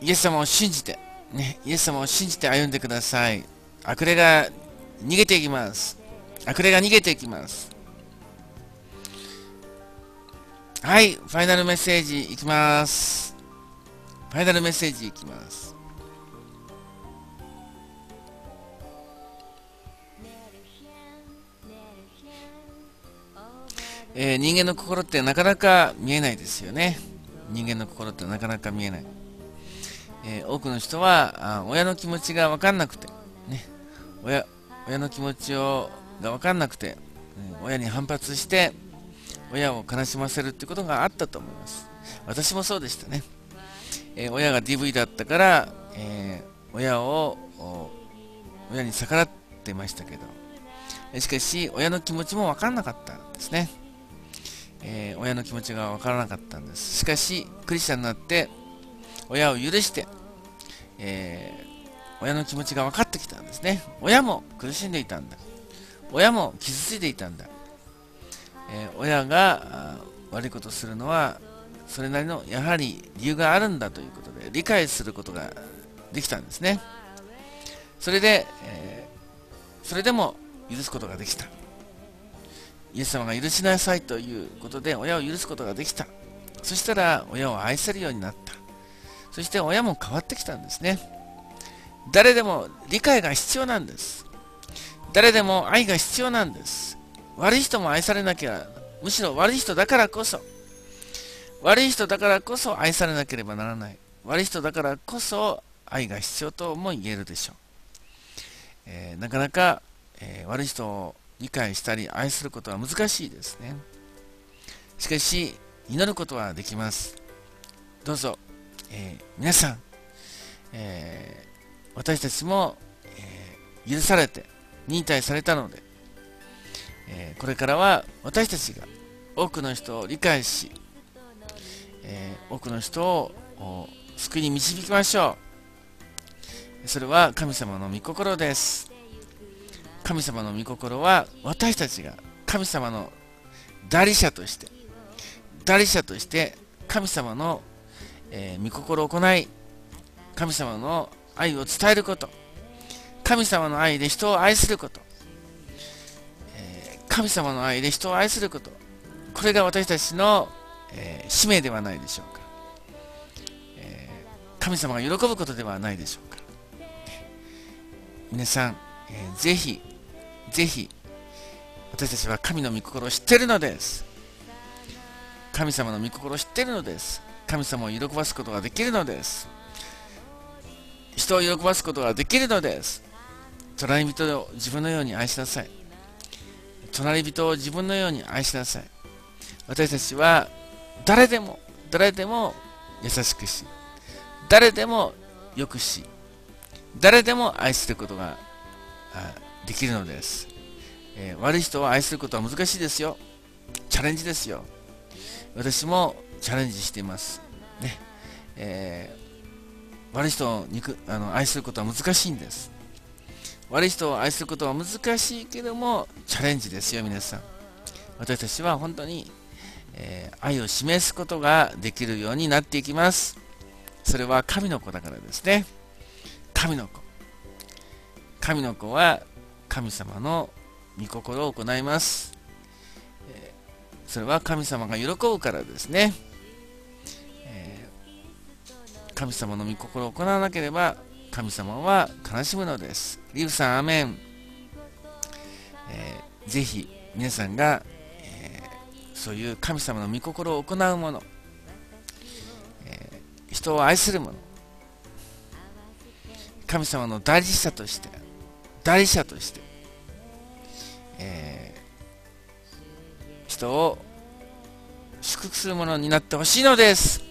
イエス様を信じて、ね、イエス様を信じて歩んでください。悪霊が逃げていきます。悪霊が逃げていきます。はい、ファイナルメッセージいきます。ファイナルメッセージいきます。えー人間の心ってなかなか見えないですよね。人間の心ってなかなか見えない。えー多くの人はあ親の気持ちが分かんなくて、親親の気持ちをが分かんなくて、うん親に反発して親を悲しませるってことがあったと思います。私もそうでしたね。えー親が DV だったから、えー親を親に逆らってましたけど、しかし親の気持ちも分からなかったんですね。えー親の気持ちが分からなかったんです。しかし、クリスチャンになって、親を許して、え親の気持ちが分かってきたですね。親も苦しんでいたんだ。親も傷ついていたんだ。えー親が悪いことをするのは、それなりのやはり理由があるんだということで、理解することができたんですね。それで、えーそれでも許すことができた。イエス様が許しなさいということで親を許すことができた。そしたら親を愛せるようになった。そして親も変わってきたんですね。誰でも理解が必要なんです。誰でも愛が必要なんです。悪い人も愛されなきゃ、むしろ悪い人だからこそ、悪い人だからこそ愛されなければならない。悪い人だからこそ愛が必要とも言えるでしょう。えーなかなか、えー悪い人を理解したり愛することは難しいですね。しかし、祈ることはできます。どうぞ、えー皆さん、えー私たちも、えー許されて、忍耐されたので、えーこれからは私たちが多くの人を理解し、えー多くの人を救いに導きましょう。それは神様の御心です。神様の御心は私たちが神様の代理者として、代理者として神様の、えー御心を行い、神様の愛を伝えること、神様の愛で人を愛すること、えー神様の愛で人を愛すること、これが私たちの、えー使命ではないでしょうか、えー神様が喜ぶことではないでしょうか。皆さん、えーぜひ、ぜひ、私たちは神の御心を知っているのです。神様の御心を知っているのです。神様を喜ばすことができるのです。人を喜ばすことができるのです。隣人を自分のように愛しなさい。隣人を自分のように愛しなさい。私たちは誰でも、誰でも優しくし、誰でもよくし、誰でも愛することができるのです、えー悪い人を愛することは難しいですよ。チャレンジですよ。私もチャレンジしています。ね。えー悪い人を憎あの愛することは難しいんです。悪い人を愛することは難しいけども、チャレンジですよ、皆さん。私たちは本当に、えー愛を示すことができるようになっていきます。それは神の子だからですね。神の子。神の子は神様の御心を行います。えそれは神様が喜ぶからですね。神様の御心を行わなければ神様は悲しむのです。リブさん、アメン。えーぜひ皆さんが、えーそういう神様の御心を行うもの、えー人を愛するもの、神様の代理者として、代理者として、え人を祝福するものになってほしいのです。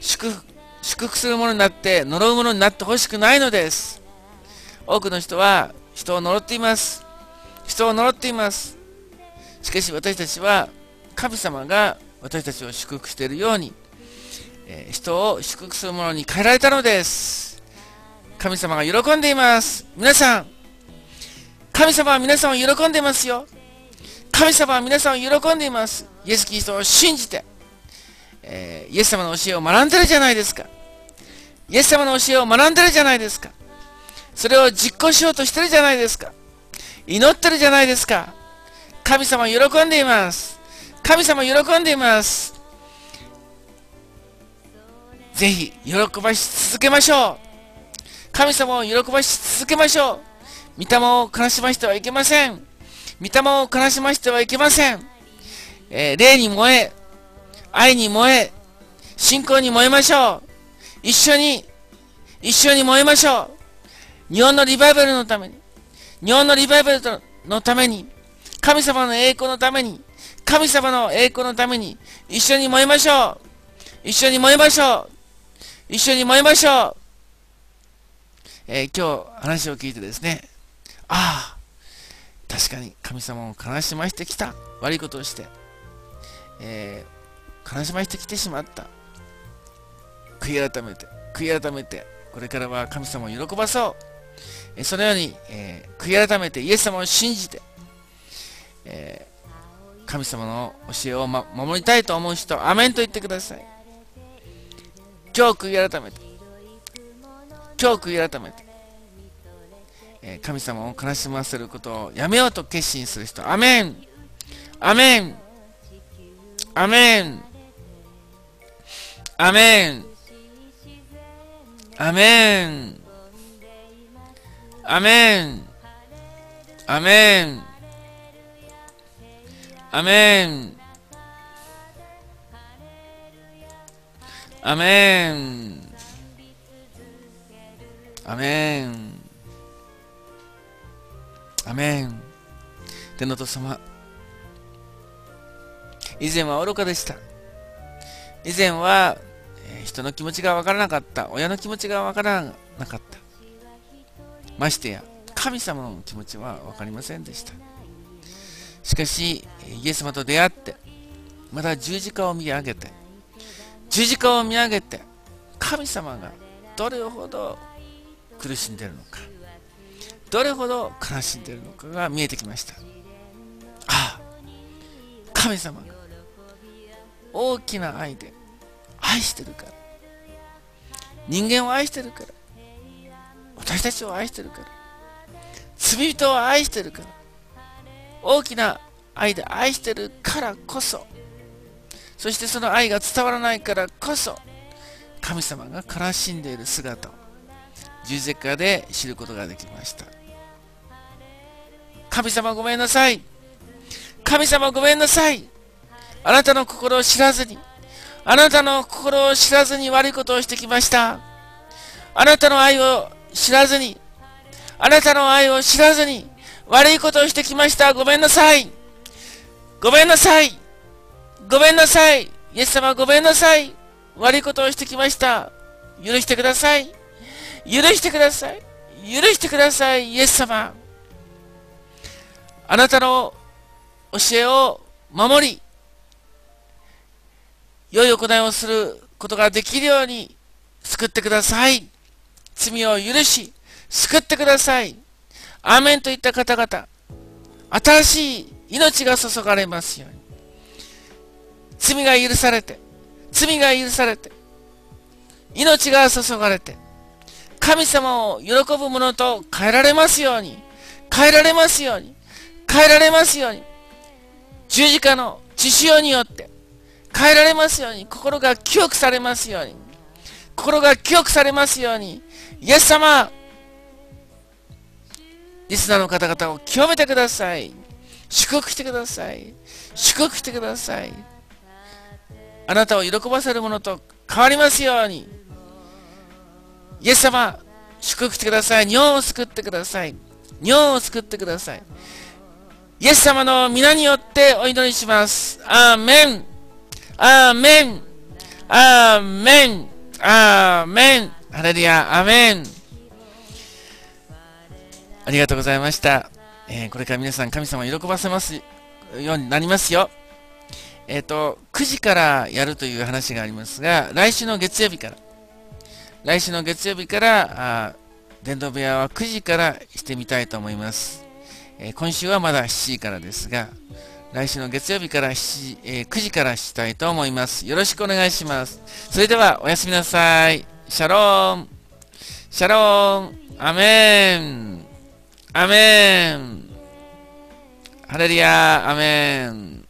祝福祝福するものになって呪うものになってほしくないのです。多くの人は人を呪っています。人を呪っています。しかし私たちは神様が私たちを祝福しているように、えー人を祝福するものに変えられたのです。神様が喜んでいます。皆さん、神様は皆さんを喜んでいますよ。神様は皆さんを喜んでいます。イエス・キリストを信じて、えーイエス様の教えを学んでるじゃないですか。イエス様の教えを学んでるじゃないですか。それを実行しようとしてるじゃないですか。祈ってるじゃないですか。神様喜んでいます。神様喜んでいます。ぜひ、喜ばし続けましょう。神様を喜ばし続けましょう。御霊を悲しましてはいけません。御霊を悲しましてはいけません。えー、霊に燃え、愛に燃え、信仰に燃えましょう。一緒に、一緒に燃えましょう。日本のリバイバルのために、日本のリバイバルのために、神様の栄光のために、神様の栄光のために、一緒に燃えましょう。一緒に燃えましょう。一緒に燃えましょう。えー、今日話を聞いてですね、ああ、確かに神様を悲しましてきた。悪いことをして。えー、悲しましてきてしまった。悔い改めて、悔い改めて、これからは神様を喜ばそう。えそのように、えー、悔い改めてイエス様を信じて、えー、神様の教えを、ま、守りたいと思う人、アメンと言ってください。今日悔い改めて、今日悔い改めて、えー、神様を悲しませることをやめようと決心する人、アメンアメンアメンアメンアメンアメンアメンアメンアメンアメンアメン天の父様以前は愚かでした以前は人の気持ちがわからなかった。親の気持ちがわからなかった。ましてや、神様の気持ちは分かりませんでした。しかし、イエス様と出会って、また十字架を見上げて、十字架を見上げて、神様がどれほど苦しんでいるのか、どれほど悲しんでいるのかが見えてきました。ああ、神様が大きな愛で愛してるから。人間を愛してるから。私たちを愛してるから。罪人を愛してるから。大きな愛で愛してるからこそ。そしてその愛が伝わらないからこそ、神様が悲しんでいる姿を十字架で知ることができました。神様ごめんなさい。神様ごめんなさい。あなたの心を知らずに、あなたの心を知らずに悪いことをしてきました。あなたの愛を知らずに、あなたの愛を知らずに悪いことをしてきました。ごめんなさい。ごめんなさい。ごめんなさい。イエス様ごめんなさい。悪いことをしてきました。許してください。許してください。許してください。イエス様。あなたの教えを守り、良い行いをすることができるように救ってください。罪を許し、救ってください。アーメンといった方々、新しい命が注がれますように。罪が許されて、罪が許されて、命が注がれて、神様を喜ぶものと変えられますように、変えられますように、変えられますように、十字架の血潮によって、変えられますように、心が清くされますように、心が清くされますように、イエス様、リスナーの方々を清めてください。祝福してください。祝福してください。あなたを喜ばせるものと変わりますように。イエス様、祝福してください。日本を救ってください。日本を救ってください。イエス様の皆によってお祈りします。アーメンアーメンアーメンアーメンハレルヤアーメンありがとうございました。えー、これから皆さん神様を喜ばせますようになりますよ。えっ、ー、と、9時からやるという話がありますが、来週の月曜日から、来週の月曜日から、あ伝道部屋は9時からしてみたいと思います。えー、今週はまだ7時からですが、来週の月曜日から7、えー、9時からしたいと思います。よろしくお願いします。それではおやすみなさい。シャローン。シャローン。アメン。アメン。ハレリア。アメン。